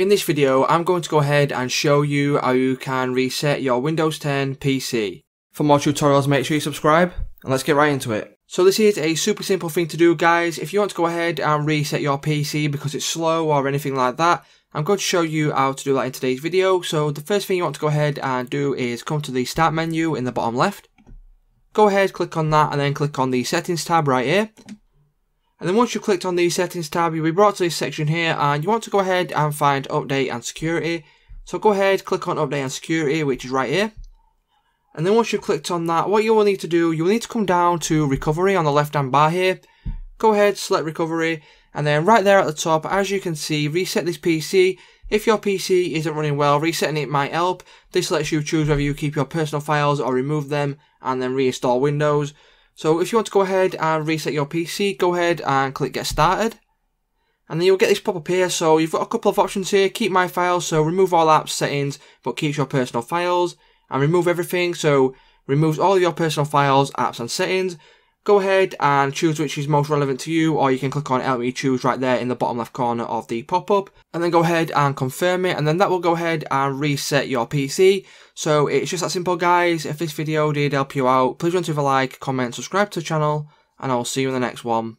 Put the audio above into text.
In this video, I'm going to go ahead and show you how you can reset your Windows 10 PC. For more tutorials, make sure you subscribe, and let's get right into it. So this is a super simple thing to do, guys. If you want to go ahead and reset your PC because it's slow or anything like that, I'm going to show you how to do that in today's video. So the first thing you want to go ahead and do is come to the Start menu in the bottom left. Go ahead, click on that, and then click on the Settings tab right here. And then once you've clicked on the settings tab, you'll be brought to this section here and you want to go ahead and find update and security. So go ahead, click on update and security, which is right here. And then once you've clicked on that, what you will need to do, you will need to come down to recovery on the left hand bar here. Go ahead, select recovery, and then right there at the top, as you can see, reset this PC. If your PC isn't running well, resetting it might help. This lets you choose whether you keep your personal files or remove them and then reinstall Windows. So if you want to go ahead and reset your PC, go ahead and click get started. And then you'll get this pop up here. So you've got a couple of options here. Keep my files, so remove all apps settings, but keeps your personal files. And remove everything, so removes all your personal files, apps and settings go ahead and choose which is most relevant to you or you can click on help me choose right there in the bottom left corner of the pop-up and then go ahead and confirm it and then that will go ahead and reset your PC so it's just that simple guys. If this video did help you out please don't leave a like comment subscribe to the channel and I'll see you in the next one